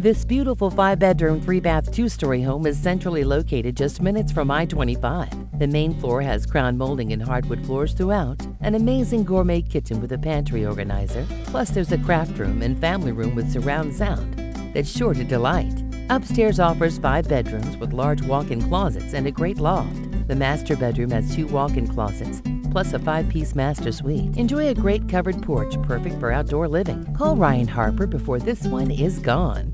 This beautiful five bedroom, three bath, two story home is centrally located just minutes from I 25. The main floor has crown molding and hardwood floors throughout, an amazing gourmet kitchen with a pantry organizer, plus, there's a craft room and family room with surround sound that's sure to delight. Upstairs offers five bedrooms with large walk in closets and a great loft. The master bedroom has two walk in closets plus a five piece master suite. Enjoy a great covered porch perfect for outdoor living. Call Ryan Harper before this one is gone.